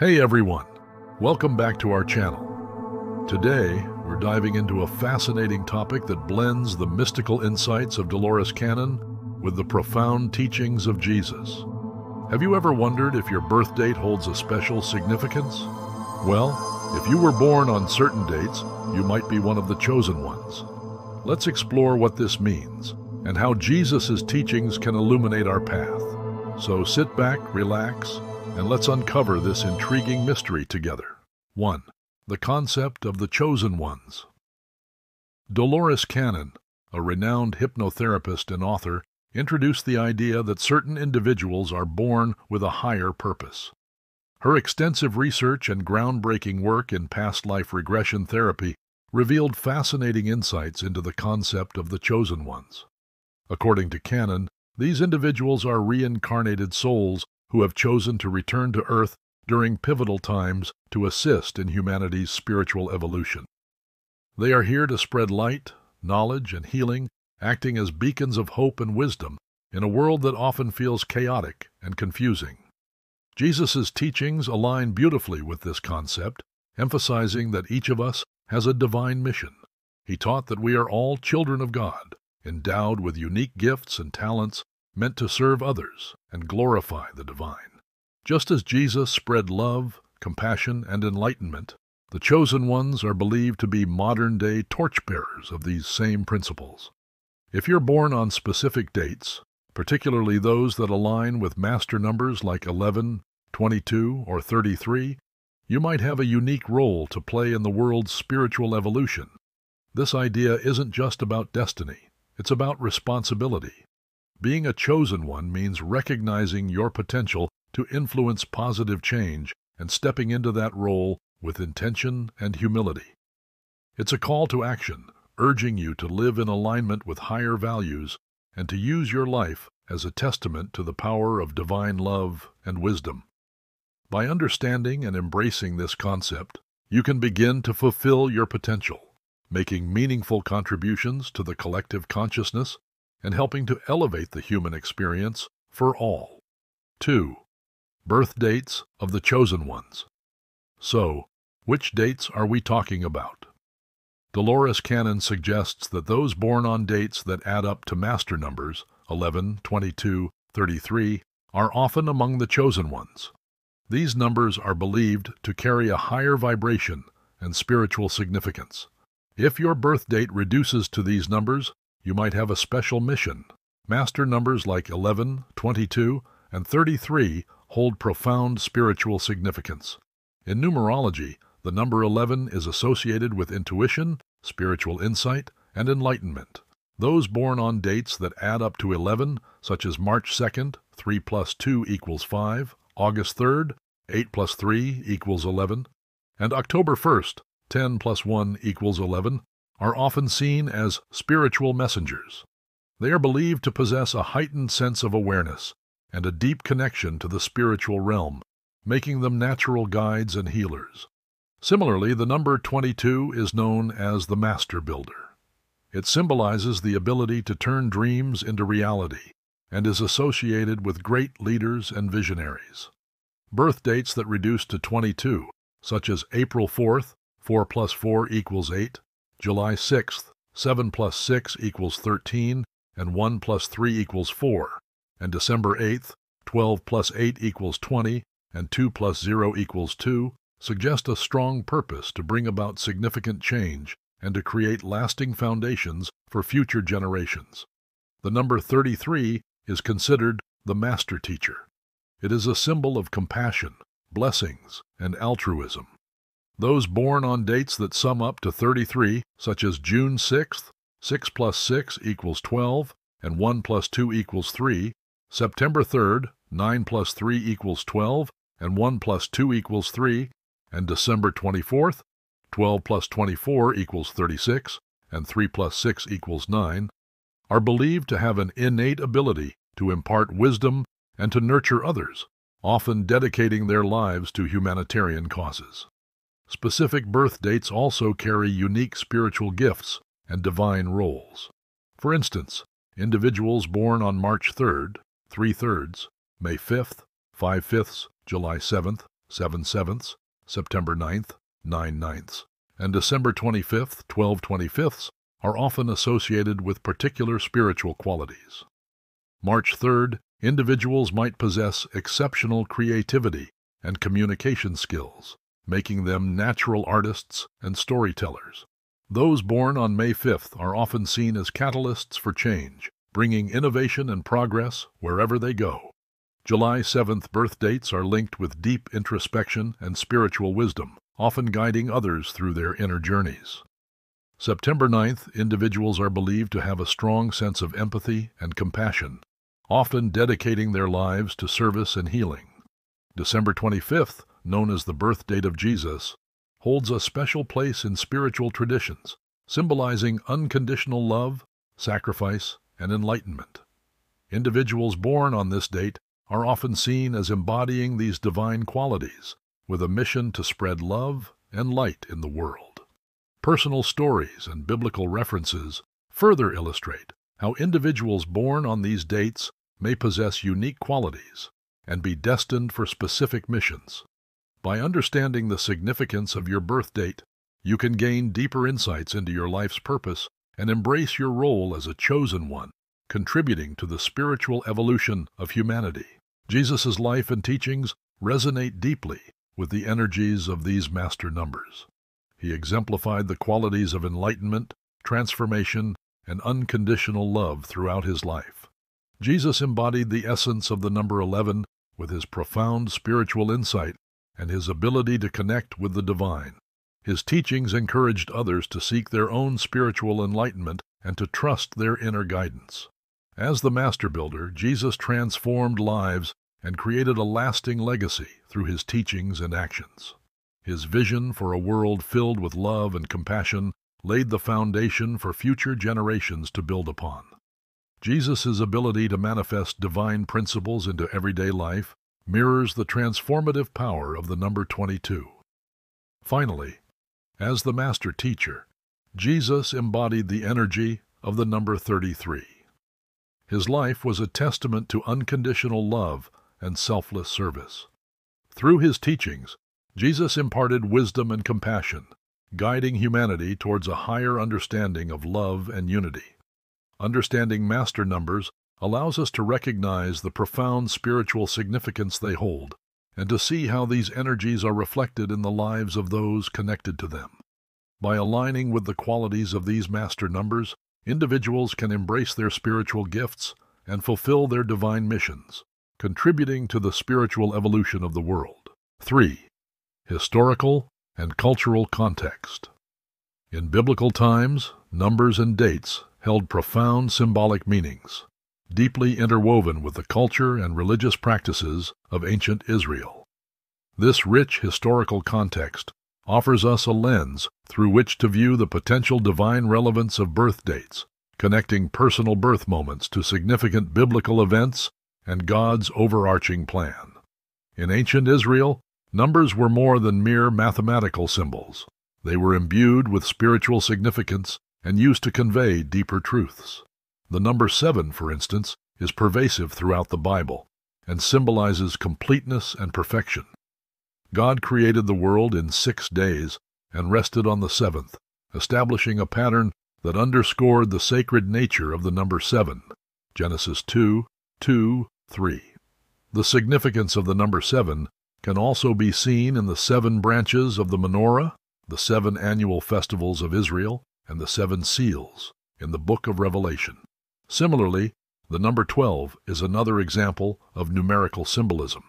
Hey everyone, welcome back to our channel. Today, we're diving into a fascinating topic that blends the mystical insights of Dolores Cannon with the profound teachings of Jesus. Have you ever wondered if your birth date holds a special significance? Well, if you were born on certain dates, you might be one of the chosen ones. Let's explore what this means and how Jesus' teachings can illuminate our path. So sit back, relax, and let's uncover this intriguing mystery together. 1. The concept of the chosen ones. Dolores Cannon, a renowned hypnotherapist and author, introduced the idea that certain individuals are born with a higher purpose. Her extensive research and groundbreaking work in past life regression therapy revealed fascinating insights into the concept of the chosen ones. According to Cannon, these individuals are reincarnated souls who have chosen to return to Earth during pivotal times to assist in humanity's spiritual evolution. They are here to spread light, knowledge, and healing, acting as beacons of hope and wisdom in a world that often feels chaotic and confusing. Jesus' teachings align beautifully with this concept, emphasizing that each of us has a divine mission. He taught that we are all children of God, endowed with unique gifts and talents meant to serve others and glorify the divine. Just as Jesus spread love, compassion, and enlightenment, the chosen ones are believed to be modern day torchbearers of these same principles. If you're born on specific dates, particularly those that align with master numbers like 11, 22, or 33, you might have a unique role to play in the world's spiritual evolution. This idea isn't just about destiny, it's about responsibility. Being a chosen one means recognizing your potential to influence positive change and stepping into that role with intention and humility. It's a call to action, urging you to live in alignment with higher values and to use your life as a testament to the power of divine love and wisdom. By understanding and embracing this concept, you can begin to fulfill your potential making meaningful contributions to the collective consciousness and helping to elevate the human experience for all. 2. Birth dates of the chosen ones. So, which dates are we talking about? Dolores Cannon suggests that those born on dates that add up to master numbers 11, 22, 33 are often among the chosen ones. These numbers are believed to carry a higher vibration and spiritual significance. If your birth date reduces to these numbers, you might have a special mission. Master numbers like 11, 22, and 33 hold profound spiritual significance. In numerology, the number 11 is associated with intuition, spiritual insight, and enlightenment. Those born on dates that add up to 11, such as March 2nd, 3 plus 2 equals 5, August 3rd, 8 plus 3 equals 11, and October 1st, 10 plus 1 equals 11, are often seen as spiritual messengers. They are believed to possess a heightened sense of awareness and a deep connection to the spiritual realm, making them natural guides and healers. Similarly, the number 22 is known as the Master Builder. It symbolizes the ability to turn dreams into reality and is associated with great leaders and visionaries. Birth dates that reduce to 22, such as April 4th, 4 plus 4 equals 8, July 6th, 7 plus 6 equals 13, and 1 plus 3 equals 4, and December 8th, 12 plus 8 equals 20, and 2 plus 0 equals 2, suggest a strong purpose to bring about significant change and to create lasting foundations for future generations. The number 33 is considered the master teacher. It is a symbol of compassion, blessings, and altruism. Those born on dates that sum up to 33, such as June 6th, 6 plus 6 equals 12, and 1 plus 2 equals 3, September 3rd, 9 plus 3 equals 12, and 1 plus 2 equals 3, and December 24th, 12 plus 24 equals 36, and 3 plus 6 equals 9, are believed to have an innate ability to impart wisdom and to nurture others, often dedicating their lives to humanitarian causes. Specific birth dates also carry unique spiritual gifts and divine roles. For instance, individuals born on March 3rd, 3 thirds, May 5th, 5 fifths, July 7th, 7 sevenths, September 9th, 9 ninths, and December 25th, 12 25ths are often associated with particular spiritual qualities. March 3rd, individuals might possess exceptional creativity and communication skills, making them natural artists and storytellers. Those born on May 5th are often seen as catalysts for change, bringing innovation and progress wherever they go. July 7th birth dates are linked with deep introspection and spiritual wisdom, often guiding others through their inner journeys. September 9th, individuals are believed to have a strong sense of empathy and compassion, often dedicating their lives to service and healing. December 25th, known as the birth date of Jesus, holds a special place in spiritual traditions, symbolizing unconditional love, sacrifice, and enlightenment. Individuals born on this date are often seen as embodying these divine qualities, with a mission to spread love and light in the world. Personal stories and biblical references further illustrate how individuals born on these dates may possess unique qualities and be destined for specific missions. By understanding the significance of your birth date, you can gain deeper insights into your life's purpose and embrace your role as a chosen one, contributing to the spiritual evolution of humanity. Jesus' life and teachings resonate deeply with the energies of these master numbers. He exemplified the qualities of enlightenment, transformation, and unconditional love throughout his life. Jesus embodied the essence of the number 11 with his profound spiritual insight and his ability to connect with the divine. His teachings encouraged others to seek their own spiritual enlightenment and to trust their inner guidance. As the master builder, Jesus transformed lives and created a lasting legacy through his teachings and actions. His vision for a world filled with love and compassion laid the foundation for future generations to build upon. Jesus' ability to manifest divine principles into everyday life mirrors the transformative power of the number 22. Finally, as the master teacher, Jesus embodied the energy of the number 33. His life was a testament to unconditional love and selfless service. Through his teachings, Jesus imparted wisdom and compassion, guiding humanity towards a higher understanding of love and unity. Understanding master numbers allows us to recognize the profound spiritual significance they hold and to see how these energies are reflected in the lives of those connected to them. By aligning with the qualities of these master numbers, individuals can embrace their spiritual gifts and fulfill their divine missions, contributing to the spiritual evolution of the world. 3. Historical and cultural context. In biblical times, numbers and dates held profound symbolic meanings, deeply interwoven with the culture and religious practices of ancient Israel. This rich historical context offers us a lens through which to view the potential divine relevance of birth dates, connecting personal birth moments to significant biblical events and God's overarching plan. In ancient Israel, numbers were more than mere mathematical symbols. They were imbued with spiritual significance and used to convey deeper truths. The number seven, for instance, is pervasive throughout the Bible and symbolizes completeness and perfection. God created the world in six days and rested on the seventh, establishing a pattern that underscored the sacred nature of the number seven. Genesis 2, 2, 3. The significance of the number seven can also be seen in the seven branches of the menorah, the seven annual festivals of Israel, and the seven seals in the book of Revelation. Similarly, the number 12 is another example of numerical symbolism.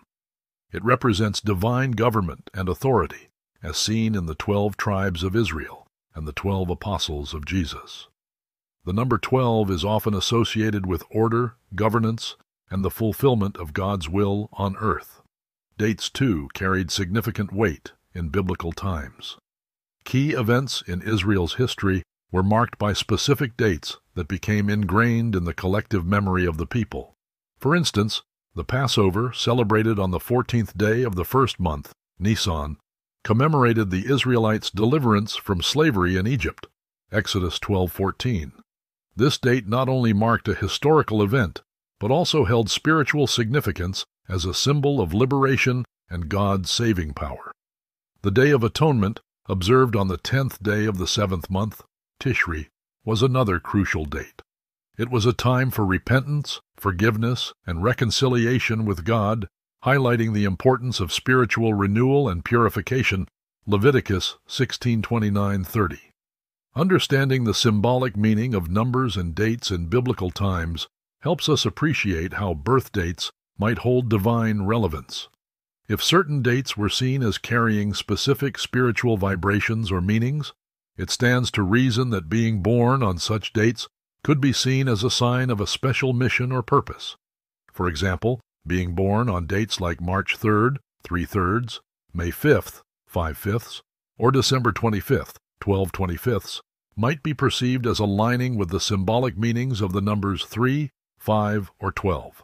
It represents divine government and authority, as seen in the twelve tribes of Israel and the twelve apostles of Jesus. The number 12 is often associated with order, governance, and the fulfillment of God's will on earth. Dates, too, carried significant weight in biblical times. Key events in Israel's history were marked by specific dates that became ingrained in the collective memory of the people. For instance, the Passover, celebrated on the 14th day of the first month, Nisan, commemorated the Israelites' deliverance from slavery in Egypt, Exodus 12:14. This date not only marked a historical event, but also held spiritual significance as a symbol of liberation and God's saving power. The Day of Atonement, observed on the tenth day of the seventh month, Tishri, was another crucial date. It was a time for repentance, forgiveness, and reconciliation with God, highlighting the importance of spiritual renewal and purification, Leviticus 16:29-30. Understanding the symbolic meaning of numbers and dates in biblical times helps us appreciate how birth dates might hold divine relevance. If certain dates were seen as carrying specific spiritual vibrations or meanings, it stands to reason that being born on such dates could be seen as a sign of a special mission or purpose. For example, being born on dates like March 3rd, 3 thirds, May 5th, 5 fifths, or December 25th, 12 25ths, might be perceived as aligning with the symbolic meanings of the numbers 3, 5, or 12.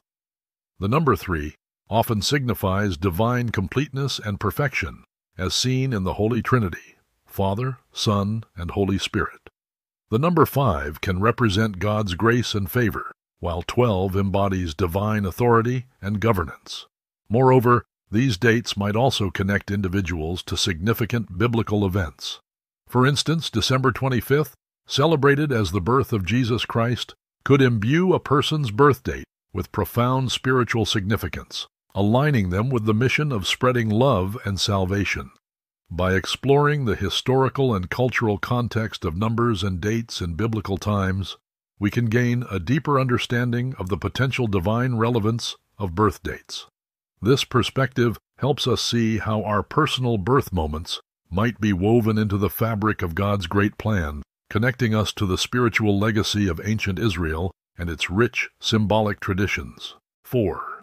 The number 3 often signifies divine completeness and perfection, as seen in the Holy Trinity, Father, Son, and Holy Spirit. The number 5 can represent God's grace and favor, while 12 embodies divine authority and governance. Moreover, these dates might also connect individuals to significant biblical events. For instance, December 25th, celebrated as the birth of Jesus Christ, could imbue a person's birth date with profound spiritual significance, aligning them with the mission of spreading love and salvation. By exploring the historical and cultural context of numbers and dates in biblical times, we can gain a deeper understanding of the potential divine relevance of birth dates. This perspective helps us see how our personal birth moments might be woven into the fabric of God's great plan, connecting us to the spiritual legacy of ancient Israel and its rich symbolic traditions. 4.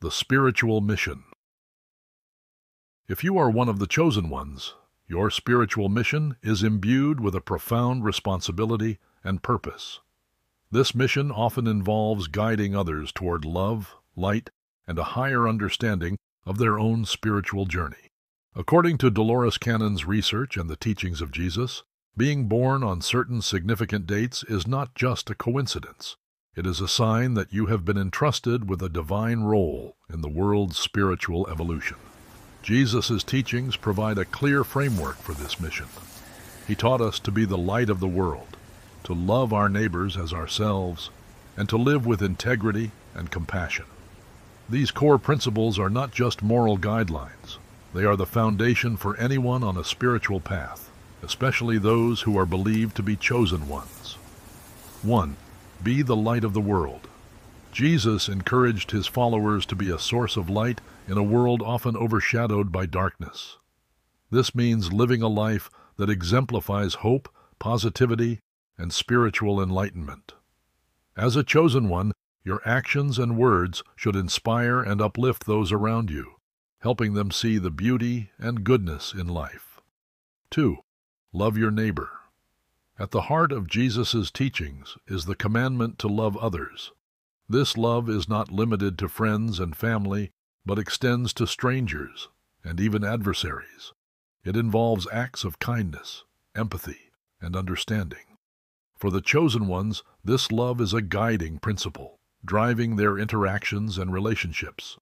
The Spiritual Mission if you are one of the chosen ones, your spiritual mission is imbued with a profound responsibility and purpose. This mission often involves guiding others toward love, light, and a higher understanding of their own spiritual journey. According to Dolores Cannon's research and the teachings of Jesus, being born on certain significant dates is not just a coincidence. It is a sign that you have been entrusted with a divine role in the world's spiritual evolution. Jesus' teachings provide a clear framework for this mission. He taught us to be the light of the world, to love our neighbors as ourselves, and to live with integrity and compassion. These core principles are not just moral guidelines. They are the foundation for anyone on a spiritual path, especially those who are believed to be chosen ones. 1. Be the light of the world. Jesus encouraged his followers to be a source of light in a world often overshadowed by darkness. This means living a life that exemplifies hope, positivity, and spiritual enlightenment. As a chosen one, your actions and words should inspire and uplift those around you, helping them see the beauty and goodness in life. 2. Love your neighbor. At the heart of Jesus' teachings is the commandment to love others. This love is not limited to friends and family, but extends to strangers and even adversaries. It involves acts of kindness, empathy, and understanding. For the chosen ones, this love is a guiding principle, driving their interactions and relationships.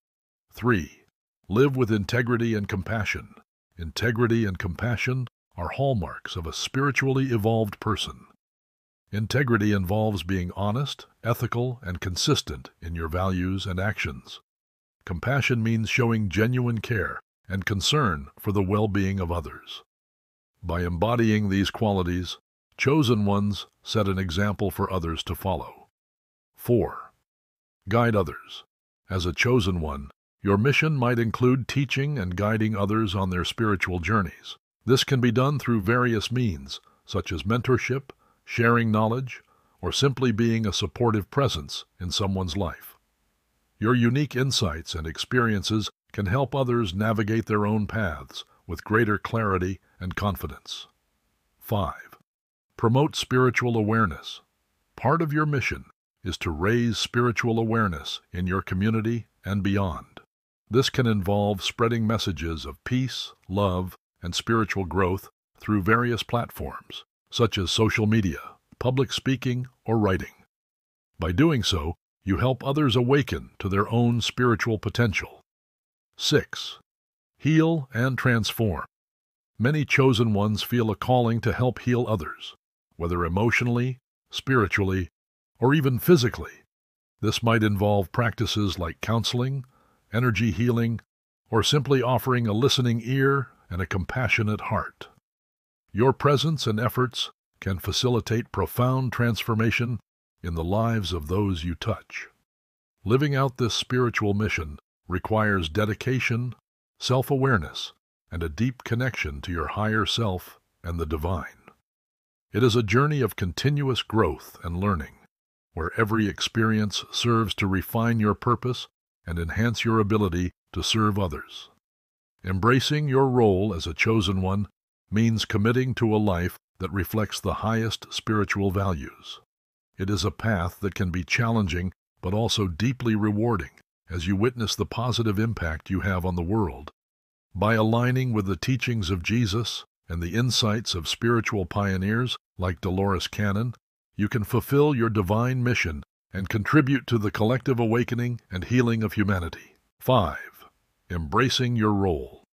3. Live with integrity and compassion. Integrity and compassion are hallmarks of a spiritually evolved person. Integrity involves being honest, ethical, and consistent in your values and actions. Compassion means showing genuine care and concern for the well-being of others. By embodying these qualities, chosen ones set an example for others to follow. 4. Guide others. As a chosen one, your mission might include teaching and guiding others on their spiritual journeys. This can be done through various means, such as mentorship, sharing knowledge, or simply being a supportive presence in someone's life. Your unique insights and experiences can help others navigate their own paths with greater clarity and confidence. 5. Promote spiritual awareness. Part of your mission is to raise spiritual awareness in your community and beyond. This can involve spreading messages of peace, love, and spiritual growth through various platforms, such as social media, public speaking, or writing. By doing so, you help others awaken to their own spiritual potential. 6. heal, and transform. Many chosen ones feel a calling to help heal others, whether emotionally, spiritually, or even physically. This might involve practices like counseling, energy healing, or simply offering a listening ear and a compassionate heart. Your presence and efforts can facilitate profound transformation in the lives of those you touch. Living out this spiritual mission requires dedication, self-awareness, and a deep connection to your higher self and the divine. It is a journey of continuous growth and learning, where every experience serves to refine your purpose and enhance your ability to serve others. Embracing your role as a chosen one means committing to a life that reflects the highest spiritual values. It is a path that can be challenging but also deeply rewarding as you witness the positive impact you have on the world. By aligning with the teachings of Jesus and the insights of spiritual pioneers like Dolores Cannon, you can fulfill your divine mission and contribute to the collective awakening and healing of humanity. 5. Embracing your role.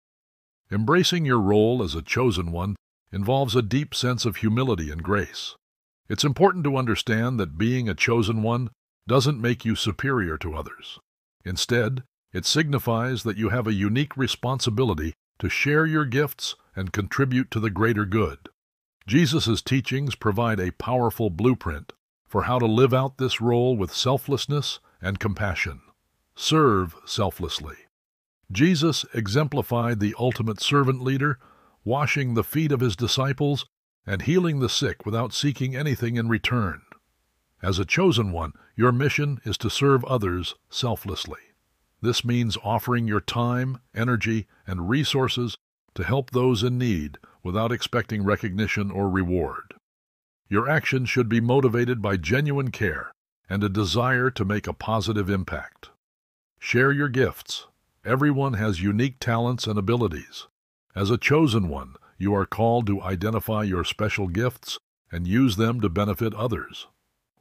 Embracing your role as a chosen one involves a deep sense of humility and grace. It's important to understand that being a chosen one doesn't make you superior to others. Instead, it signifies that you have a unique responsibility to share your gifts and contribute to the greater good. Jesus' teachings provide a powerful blueprint for how to live out this role with selflessness and compassion. Serve selflessly. Jesus exemplified the ultimate servant leader, washing the feet of his disciples and healing the sick without seeking anything in return. As a chosen one, your mission is to serve others selflessly. This means offering your time, energy, and resources to help those in need without expecting recognition or reward. Your actions should be motivated by genuine care and a desire to make a positive impact. Share your gifts. Everyone has unique talents and abilities. As a chosen one, you are called to identify your special gifts and use them to benefit others.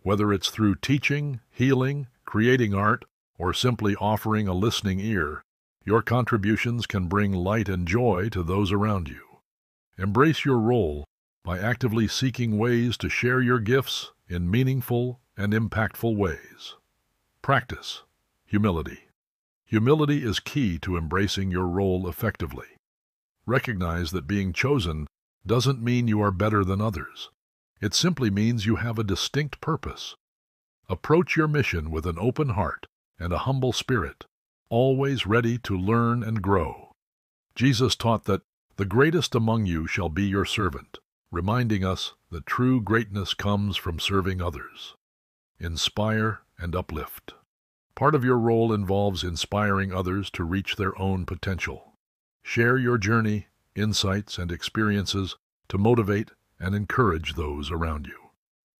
Whether it's through teaching, healing, creating art, or simply offering a listening ear, your contributions can bring light and joy to those around you. Embrace your role by actively seeking ways to share your gifts in meaningful and impactful ways. Practice humility. Humility is key to embracing your role effectively. Recognize that being chosen doesn't mean you are better than others. It simply means you have a distinct purpose. Approach your mission with an open heart and a humble spirit, always ready to learn and grow. Jesus taught that the greatest among you shall be your servant reminding us that true greatness comes from serving others. Inspire and uplift. Part of your role involves inspiring others to reach their own potential. Share your journey, insights, and experiences to motivate and encourage those around you.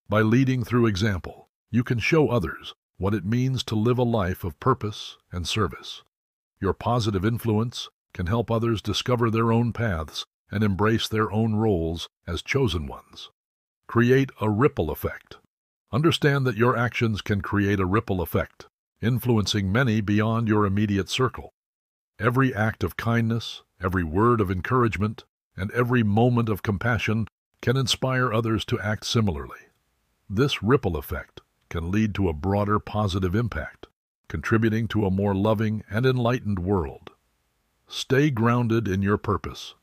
By leading through example, you can show others what it means to live a life of purpose and service. Your positive influence can help others discover their own paths and embrace their own roles as chosen ones. Create a ripple effect. Understand that your actions can create a ripple effect, influencing many beyond your immediate circle. Every act of kindness, every word of encouragement, and every moment of compassion can inspire others to act similarly. This ripple effect can lead to a broader positive impact, contributing to a more loving and enlightened world. Stay grounded in your purpose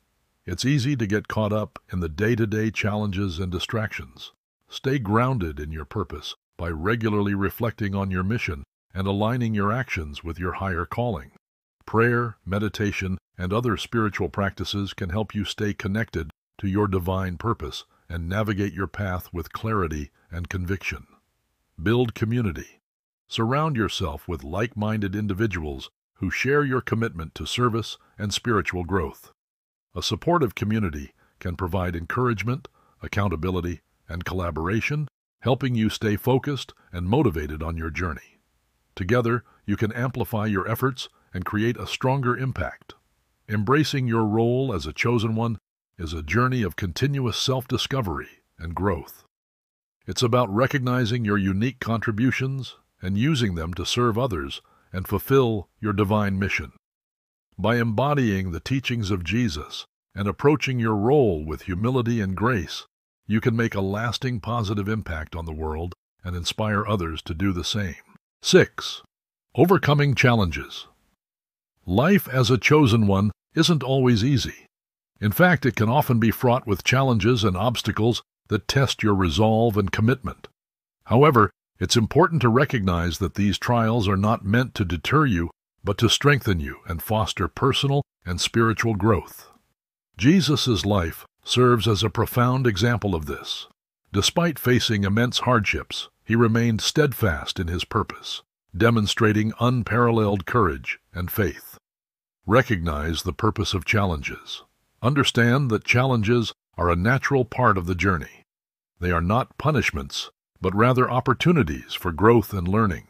it's easy to get caught up in the day-to-day challenges and distractions. Stay grounded in your purpose by regularly reflecting on your mission and aligning your actions with your higher calling. Prayer, meditation, and other spiritual practices can help you stay connected to your divine purpose and navigate your path with clarity and conviction. Build community. Surround yourself with like-minded individuals who share your commitment to service and spiritual growth. A supportive community can provide encouragement, accountability, and collaboration, helping you stay focused and motivated on your journey. Together, you can amplify your efforts and create a stronger impact. Embracing your role as a chosen one is a journey of continuous self-discovery and growth. It's about recognizing your unique contributions and using them to serve others and fulfill your divine mission. By embodying the teachings of Jesus and approaching your role with humility and grace, you can make a lasting positive impact on the world and inspire others to do the same. 6. Overcoming challenges. Life as a chosen one isn't always easy. In fact, it can often be fraught with challenges and obstacles that test your resolve and commitment. However, it's important to recognize that these trials are not meant to deter you, but to strengthen you and foster personal and spiritual growth. Jesus' life serves as a profound example of this. Despite facing immense hardships, he remained steadfast in his purpose, demonstrating unparalleled courage and faith. Recognize the purpose of challenges. Understand that challenges are a natural part of the journey. They are not punishments, but rather opportunities for growth and learning.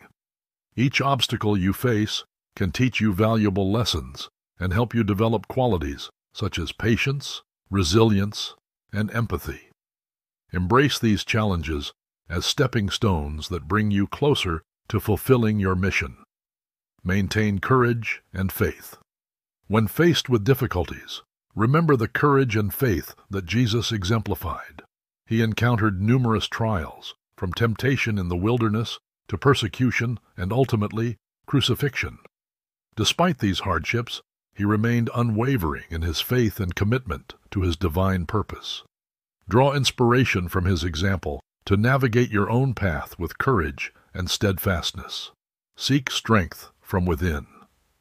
Each obstacle you face can teach you valuable lessons and help you develop qualities such as patience, resilience, and empathy. Embrace these challenges as stepping stones that bring you closer to fulfilling your mission. Maintain courage and faith. When faced with difficulties, Remember the courage and faith that Jesus exemplified. He encountered numerous trials, from temptation in the wilderness to persecution and ultimately crucifixion. Despite these hardships, he remained unwavering in his faith and commitment to his divine purpose. Draw inspiration from his example to navigate your own path with courage and steadfastness. Seek strength from within.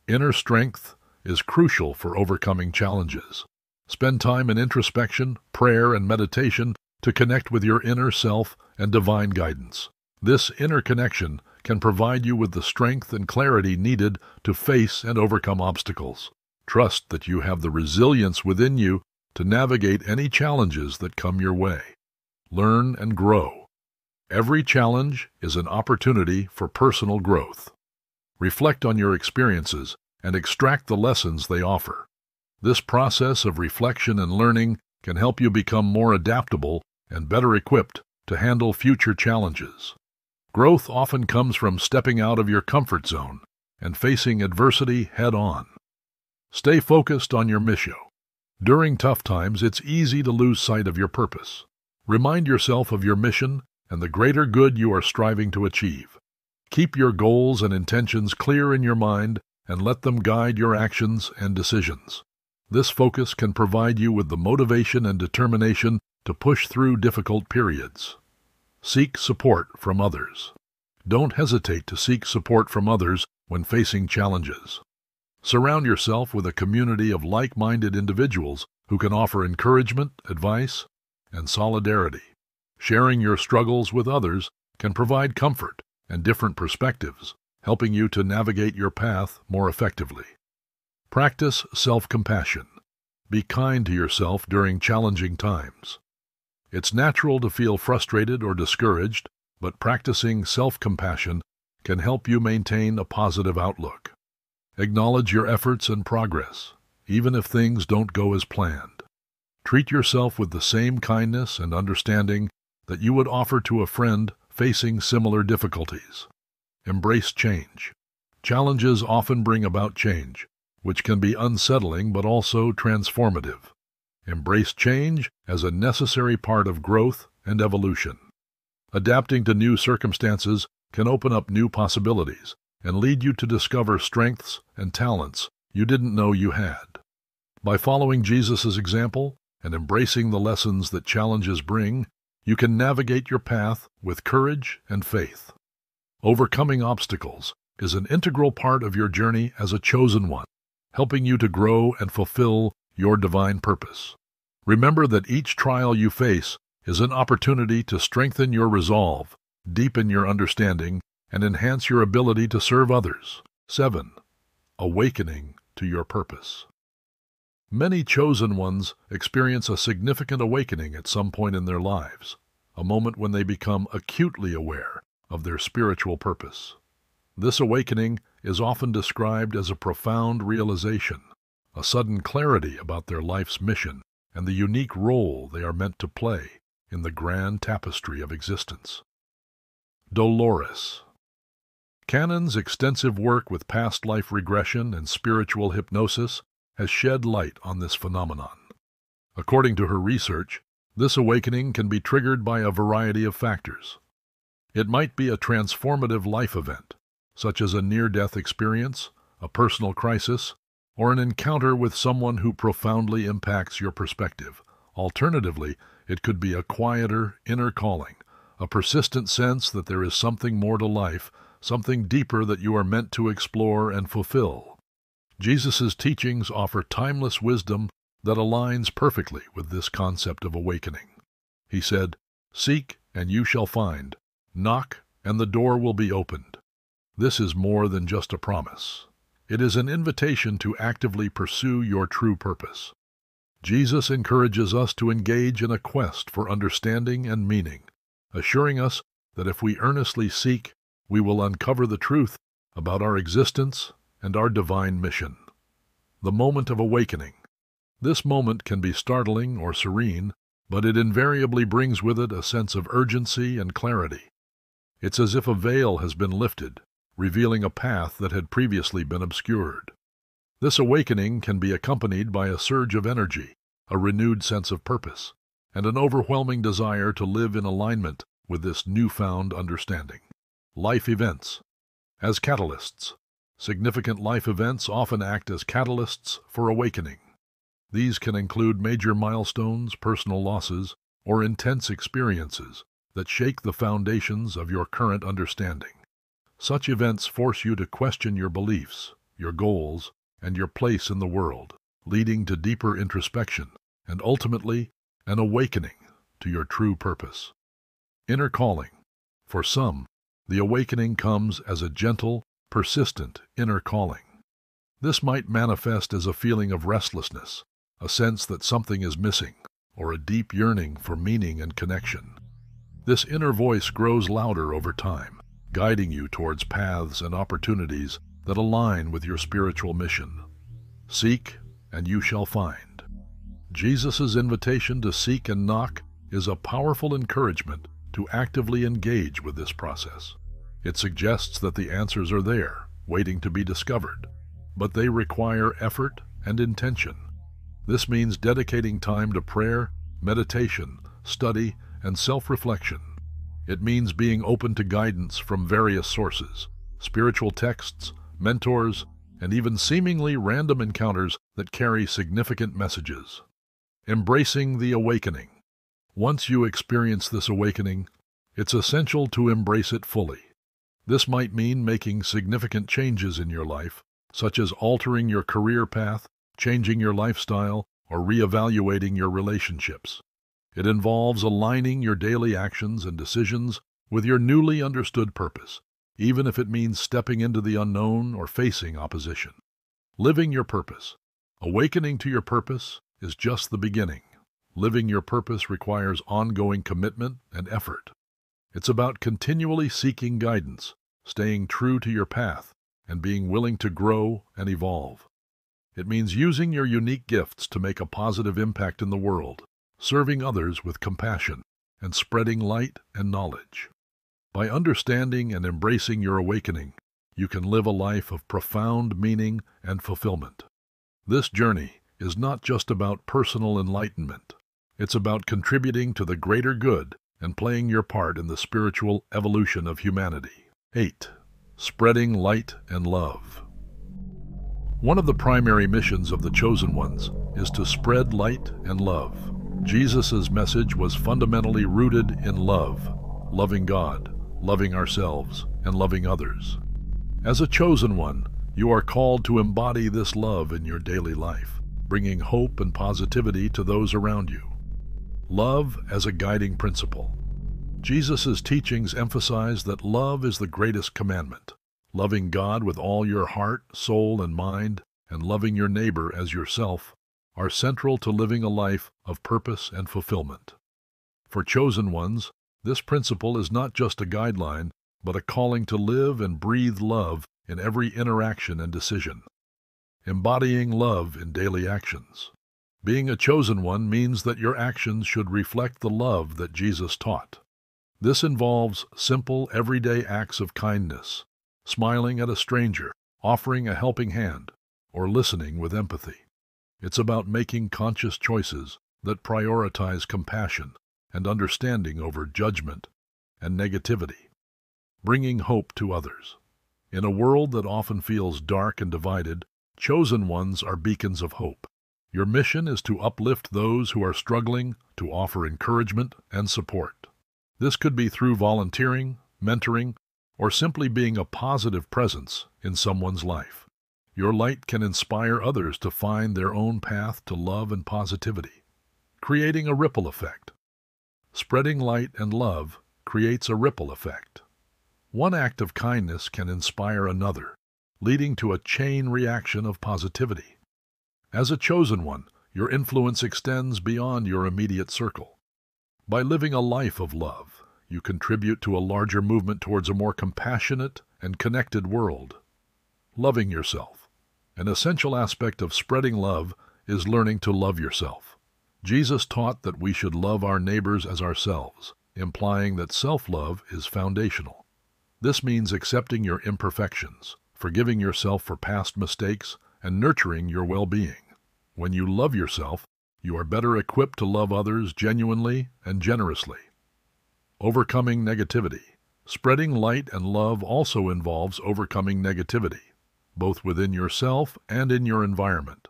Inner strength is crucial for overcoming challenges. Spend time in introspection, prayer, and meditation to connect with your inner self and divine guidance. This inner connection can provide you with the strength and clarity needed to face and overcome obstacles. Trust that you have the resilience within you to navigate any challenges that come your way. Learn and grow. Every challenge is an opportunity for personal growth. Reflect on your experiences and extract the lessons they offer. This process of reflection and learning can help you become more adaptable and better equipped to handle future challenges. Growth often comes from stepping out of your comfort zone and facing adversity head on. Stay focused on your mission. During tough times, it's easy to lose sight of your purpose. Remind yourself of your mission and the greater good you are striving to achieve. Keep your goals and intentions clear in your mind and let them guide your actions and decisions. This focus can provide you with the motivation and determination to push through difficult periods. Seek support from others. Don't hesitate to seek support from others when facing challenges. Surround yourself with a community of like-minded individuals who can offer encouragement, advice, and solidarity. Sharing your struggles with others can provide comfort and different perspectives, helping you to navigate your path more effectively. Practice self-compassion. Be kind to yourself during challenging times. It's natural to feel frustrated or discouraged, but practicing self-compassion can help you maintain a positive outlook. Acknowledge your efforts and progress, even if things don't go as planned. Treat yourself with the same kindness and understanding that you would offer to a friend facing similar difficulties. Embrace change. Challenges often bring about change, which can be unsettling but also transformative. Embrace change as a necessary part of growth and evolution. Adapting to new circumstances can open up new possibilities and lead you to discover strengths and talents you didn't know you had. By following Jesus' example and embracing the lessons that challenges bring, you can navigate your path with courage and faith. Overcoming obstacles is an integral part of your journey as a chosen one, helping you to grow and fulfill your divine purpose. Remember that each trial you face is an opportunity to strengthen your resolve, deepen your understanding, and enhance your ability to serve others. 7. Awakening to your purpose. Many chosen ones experience a significant awakening at some point in their lives, a moment when they become acutely aware of their spiritual purpose. This awakening is often described as a profound realization, a sudden clarity about their life's mission and the unique role they are meant to play in the grand tapestry of existence. Dolores Cannon's extensive work with past life regression and spiritual hypnosis has shed light on this phenomenon. According to her research, this awakening can be triggered by a variety of factors. It might be a transformative life event, such as a near-death experience, a personal crisis, or an encounter with someone who profoundly impacts your perspective. Alternatively, it could be a quieter, inner calling, a persistent sense that there is something more to life, something deeper that you are meant to explore and fulfill. Jesus' teachings offer timeless wisdom that aligns perfectly with this concept of awakening. He said, Seek, and you shall find. Knock, and the door will be opened. This is more than just a promise. It is an invitation to actively pursue your true purpose. Jesus encourages us to engage in a quest for understanding and meaning, assuring us that if we earnestly seek, we will uncover the truth about our existence and our divine mission. The moment of awakening. This moment can be startling or serene, but it invariably brings with it a sense of urgency and clarity. It's as if a veil has been lifted, revealing a path that had previously been obscured. This awakening can be accompanied by a surge of energy, a renewed sense of purpose, and an overwhelming desire to live in alignment with this newfound understanding. Life events. As catalysts, significant life events often act as catalysts for awakening. These can include major milestones, personal losses, or intense experiences that shake the foundations of your current understanding. Such events force you to question your beliefs, your goals, and your place in the world, leading to deeper introspection and ultimately an awakening to your true purpose. Inner calling. For some, the awakening comes as a gentle, persistent inner calling. This might manifest as a feeling of restlessness, a sense that something is missing, or a deep yearning for meaning and connection. This inner voice grows louder over time, guiding you towards paths and opportunities that align with your spiritual mission. Seek, and you shall find. Jesus' invitation to seek and knock is a powerful encouragement to actively engage with this process. It suggests that the answers are there, waiting to be discovered, but they require effort and intention. This means dedicating time to prayer, meditation, study, and self-reflection. It means being open to guidance from various sources, spiritual texts, mentors, and even seemingly random encounters that carry significant messages. Embracing the awakening. Once you experience this awakening, it's essential to embrace it fully. This might mean making significant changes in your life, such as altering your career path, changing your lifestyle, or reevaluating your relationships. It involves aligning your daily actions and decisions with your newly understood purpose, even if it means stepping into the unknown or facing opposition. Living your purpose. Awakening to your purpose is just the beginning. Living your purpose requires ongoing commitment and effort. It's about continually seeking guidance, staying true to your path, and being willing to grow and evolve. It means using your unique gifts to make a positive impact in the world, serving others with compassion, and spreading light and knowledge. By understanding and embracing your awakening, you can live a life of profound meaning and fulfillment. This journey is not just about personal enlightenment. It's about contributing to the greater good and playing your part in the spiritual evolution of humanity. 8. Spreading light and love. One of the primary missions of the Chosen Ones is to spread light and love. Jesus' message was fundamentally rooted in love, loving God, loving ourselves, and loving others. As a Chosen One, you are called to embody this love in your daily life bringing hope and positivity to those around you. Love as a guiding principle. Jesus' teachings emphasize that love is the greatest commandment. Loving God with all your heart, soul, and mind, and loving your neighbor as yourself are central to living a life of purpose and fulfillment. For chosen ones, this principle is not just a guideline, but a calling to live and breathe love in every interaction and decision embodying love in daily actions. Being a chosen one means that your actions should reflect the love that Jesus taught. This involves simple, everyday acts of kindness, smiling at a stranger, offering a helping hand, or listening with empathy. It's about making conscious choices that prioritize compassion and understanding over judgment and negativity, bringing hope to others. In a world that often feels dark and divided, chosen ones are beacons of hope. Your mission is to uplift those who are struggling, to offer encouragement and support. This could be through volunteering, mentoring, or simply being a positive presence in someone's life. Your light can inspire others to find their own path to love and positivity, creating a ripple effect. Spreading light and love creates a ripple effect. One act of kindness can inspire another, leading to a chain reaction of positivity. As a chosen one, your influence extends beyond your immediate circle. By living a life of love, you contribute to a larger movement towards a more compassionate and connected world. Loving yourself. An essential aspect of spreading love is learning to love yourself. Jesus taught that we should love our neighbors as ourselves, implying that self-love is foundational. This means accepting your imperfections, forgiving yourself for past mistakes, and nurturing your well-being. When you love yourself, you are better equipped to love others genuinely and generously. Overcoming negativity. Spreading light and love also involves overcoming negativity, both within yourself and in your environment.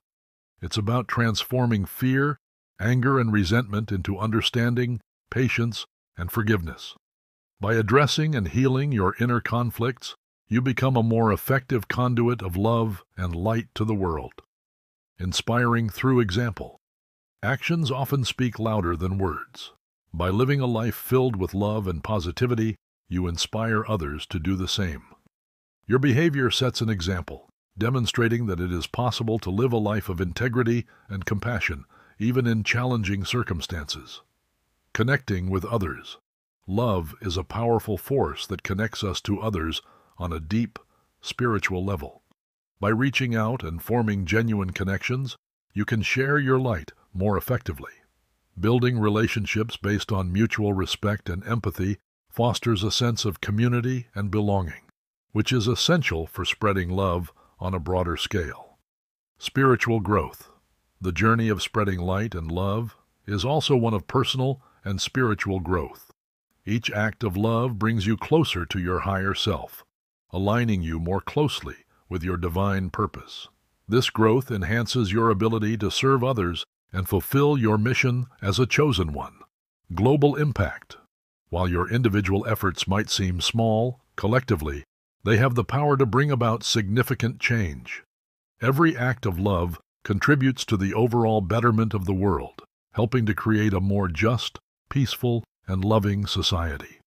It's about transforming fear, anger, and resentment into understanding, patience, and forgiveness. By addressing and healing your inner conflicts, you become a more effective conduit of love and light to the world. Inspiring through example. Actions often speak louder than words. By living a life filled with love and positivity, you inspire others to do the same. Your behavior sets an example, demonstrating that it is possible to live a life of integrity and compassion, even in challenging circumstances. Connecting with others. Love is a powerful force that connects us to others on a deep, spiritual level. By reaching out and forming genuine connections, you can share your light more effectively. Building relationships based on mutual respect and empathy fosters a sense of community and belonging, which is essential for spreading love on a broader scale. Spiritual growth. The journey of spreading light and love is also one of personal and spiritual growth. Each act of love brings you closer to your higher self, aligning you more closely with your divine purpose. This growth enhances your ability to serve others and fulfill your mission as a chosen one. Global impact. While your individual efforts might seem small, collectively, they have the power to bring about significant change. Every act of love contributes to the overall betterment of the world, helping to create a more just, peaceful, and loving society.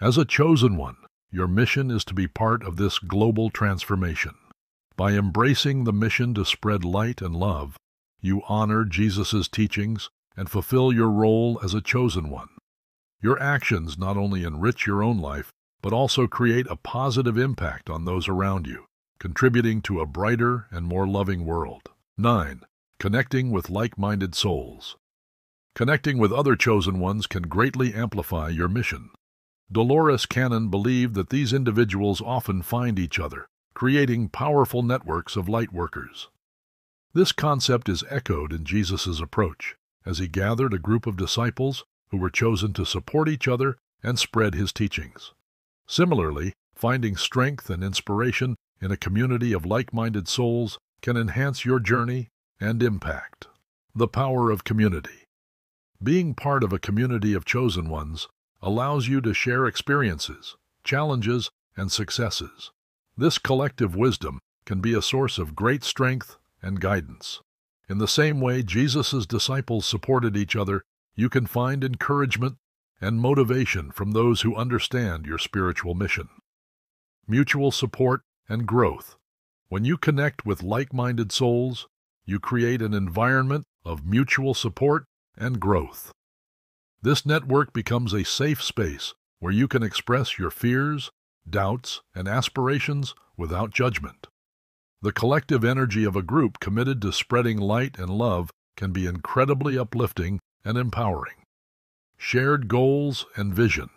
As a chosen one, your mission is to be part of this global transformation. By embracing the mission to spread light and love, you honor Jesus' teachings and fulfill your role as a chosen one. Your actions not only enrich your own life, but also create a positive impact on those around you, contributing to a brighter and more loving world. 9. Connecting with like-minded souls. Connecting with other chosen ones can greatly amplify your mission. Dolores Cannon believed that these individuals often find each other, creating powerful networks of light workers. This concept is echoed in Jesus' approach, as he gathered a group of disciples who were chosen to support each other and spread his teachings. Similarly, finding strength and inspiration in a community of like-minded souls can enhance your journey and impact. The power of community. Being part of a community of chosen ones allows you to share experiences, challenges, and successes. This collective wisdom can be a source of great strength and guidance. In the same way Jesus' disciples supported each other, you can find encouragement and motivation from those who understand your spiritual mission. Mutual support and growth. When you connect with like-minded souls, you create an environment of mutual support and growth. This network becomes a safe space where you can express your fears, doubts, and aspirations without judgment. The collective energy of a group committed to spreading light and love can be incredibly uplifting and empowering. Shared goals and vision.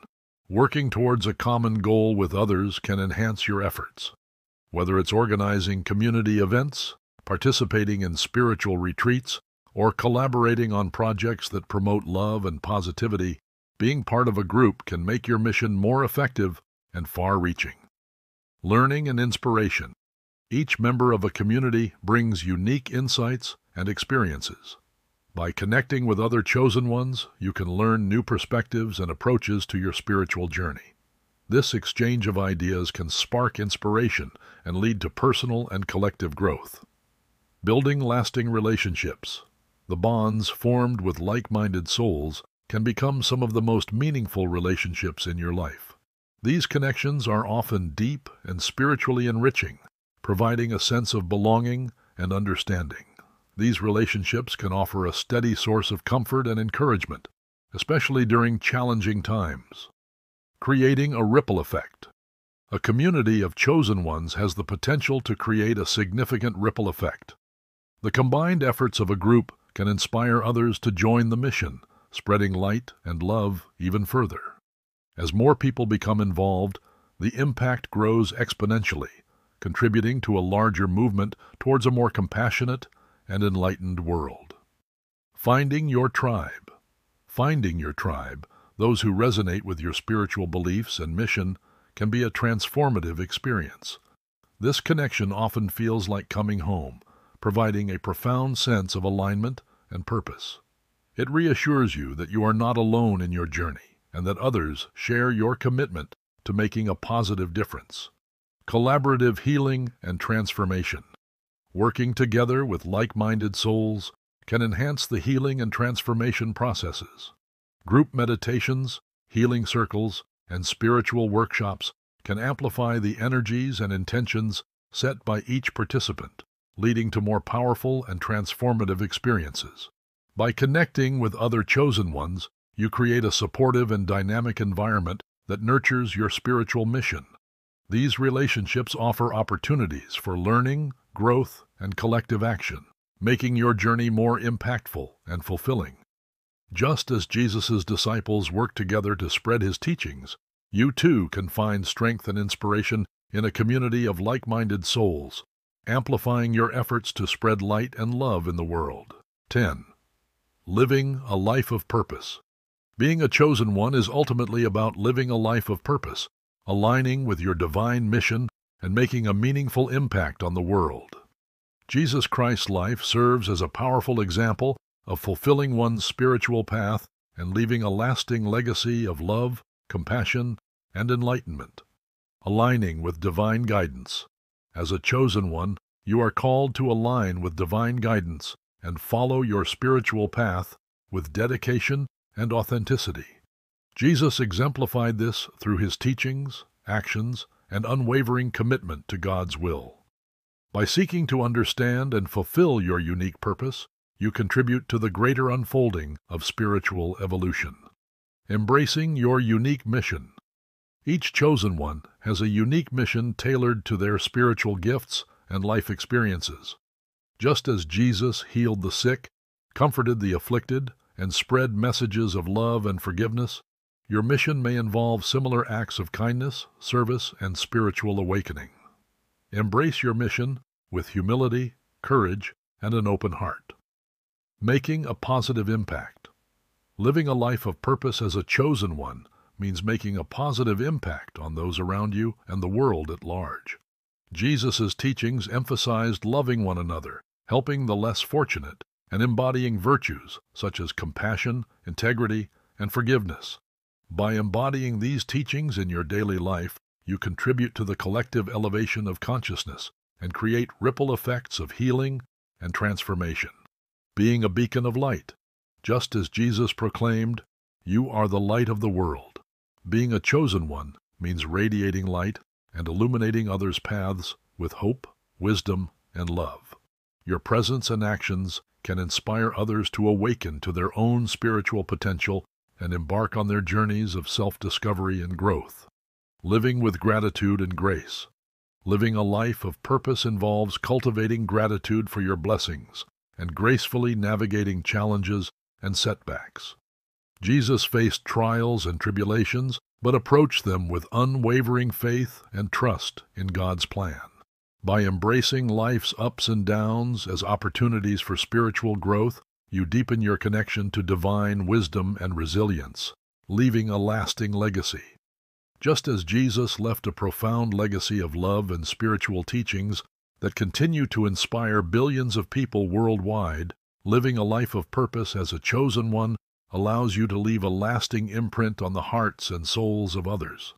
Working towards a common goal with others can enhance your efforts. Whether it's organizing community events, participating in spiritual retreats, or collaborating on projects that promote love and positivity, being part of a group can make your mission more effective and far-reaching. Learning and inspiration. Each member of a community brings unique insights and experiences. By connecting with other chosen ones, you can learn new perspectives and approaches to your spiritual journey. This exchange of ideas can spark inspiration and lead to personal and collective growth. Building lasting relationships. The bonds formed with like-minded souls can become some of the most meaningful relationships in your life. These connections are often deep and spiritually enriching, providing a sense of belonging and understanding. These relationships can offer a steady source of comfort and encouragement, especially during challenging times. Creating a ripple effect. A community of chosen ones has the potential to create a significant ripple effect. The combined efforts of a group can inspire others to join the mission, spreading light and love even further. As more people become involved, the impact grows exponentially, contributing to a larger movement towards a more compassionate and enlightened world. Finding your tribe. Finding your tribe, those who resonate with your spiritual beliefs and mission, can be a transformative experience. This connection often feels like coming home, providing a profound sense of alignment and purpose. It reassures you that you are not alone in your journey and that others share your commitment to making a positive difference. Collaborative healing and transformation. Working together with like-minded souls can enhance the healing and transformation processes. Group meditations, healing circles, and spiritual workshops can amplify the energies and intentions set by each participant, leading to more powerful and transformative experiences. By connecting with other chosen ones, you create a supportive and dynamic environment that nurtures your spiritual mission. These relationships offer opportunities for learning, growth, and collective action, making your journey more impactful and fulfilling. Just as Jesus' disciples worked together to spread his teachings, you too can find strength and inspiration in a community of like-minded souls, amplifying your efforts to spread light and love in the world. 10. Living a life of purpose. Being a chosen one is ultimately about living a life of purpose, aligning with your divine mission and making a meaningful impact on the world. Jesus Christ's life serves as a powerful example of fulfilling one's spiritual path and leaving a lasting legacy of love, compassion, and enlightenment, aligning with divine guidance. As a chosen one, you are called to align with divine guidance and follow your spiritual path with dedication and authenticity. Jesus exemplified this through his teachings, actions, and unwavering commitment to God's will. By seeking to understand and fulfill your unique purpose, you contribute to the greater unfolding of spiritual evolution. Embracing your unique mission. Each chosen one has a unique mission tailored to their spiritual gifts and life experiences. Just as Jesus healed the sick, comforted the afflicted, and spread messages of love and forgiveness, your mission may involve similar acts of kindness, service, and spiritual awakening. Embrace your mission with humility, courage, and an open heart. Making a positive impact. Living a life of purpose as a chosen one means making a positive impact on those around you and the world at large. Jesus' teachings emphasized loving one another, helping the less fortunate, and embodying virtues such as compassion, integrity, and forgiveness. By embodying these teachings in your daily life, you contribute to the collective elevation of consciousness and create ripple effects of healing and transformation. Being a beacon of light, just as Jesus proclaimed, You are the light of the world. Being a chosen one means radiating light and illuminating others' paths with hope, wisdom, and love. Your presence and actions can inspire others to awaken to their own spiritual potential and embark on their journeys of self-discovery and growth. Living with gratitude and grace. Living a life of purpose involves cultivating gratitude for your blessings and gracefully navigating challenges and setbacks. Jesus faced trials and tribulations but approached them with unwavering faith and trust in God's plan. By embracing life's ups and downs as opportunities for spiritual growth, you deepen your connection to divine wisdom and resilience, leaving a lasting legacy. Just as Jesus left a profound legacy of love and spiritual teachings that continue to inspire billions of people worldwide, living a life of purpose as a chosen one allows you to leave a lasting imprint on the hearts and souls of others.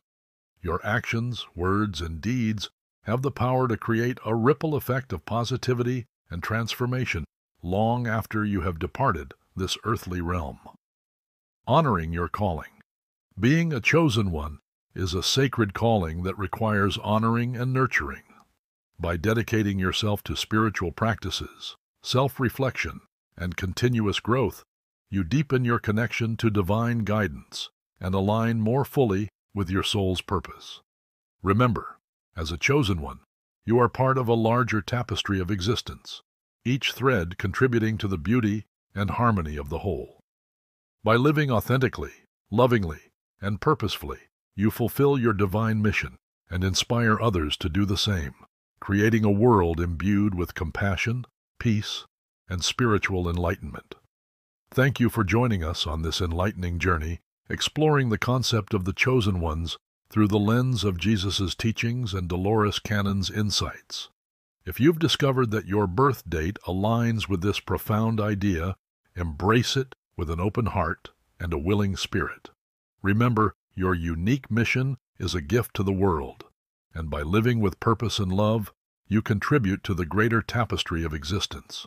Your actions, words, and deeds have the power to create a ripple effect of positivity and transformation long after you have departed this earthly realm. Honoring your calling. Being a chosen one is a sacred calling that requires honoring and nurturing. By dedicating yourself to spiritual practices, self-reflection, and continuous growth, you deepen your connection to divine guidance and align more fully with your soul's purpose. Remember, as a chosen one, you are part of a larger tapestry of existence, each thread contributing to the beauty and harmony of the whole. By living authentically, lovingly, and purposefully, you fulfill your divine mission and inspire others to do the same, creating a world imbued with compassion, peace, and spiritual enlightenment. Thank you for joining us on this enlightening journey, exploring the concept of the chosen ones through the lens of Jesus' teachings and Dolores Cannon's insights. If you've discovered that your birth date aligns with this profound idea, embrace it with an open heart and a willing spirit. Remember, your unique mission is a gift to the world, and by living with purpose and love, you contribute to the greater tapestry of existence.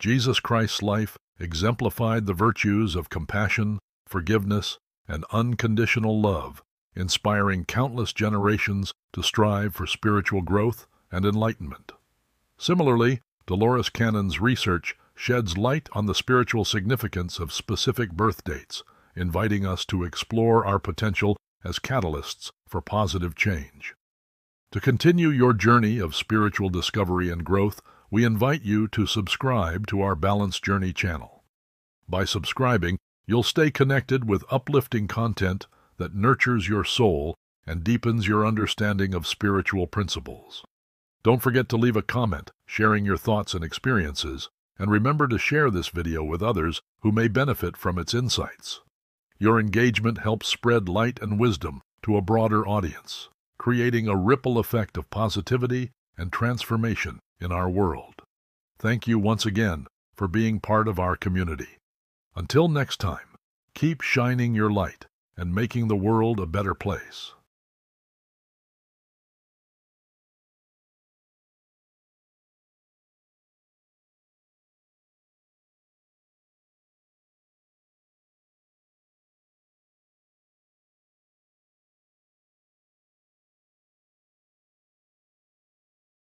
Jesus Christ's life exemplified the virtues of compassion, forgiveness, and unconditional love, inspiring countless generations to strive for spiritual growth and enlightenment. Similarly, Dolores Cannon's research sheds light on the spiritual significance of specific birth dates, inviting us to explore our potential as catalysts for positive change. To continue your journey of spiritual discovery and growth, we invite you to subscribe to our Balance Journey channel. By subscribing, you'll stay connected with uplifting content that nurtures your soul and deepens your understanding of spiritual principles. Don't forget to leave a comment sharing your thoughts and experiences, and remember to share this video with others who may benefit from its insights. Your engagement helps spread light and wisdom to a broader audience, creating a ripple effect of positivity and transformation in our world. Thank you once again for being part of our community. Until next time, keep shining your light and making the world a better place.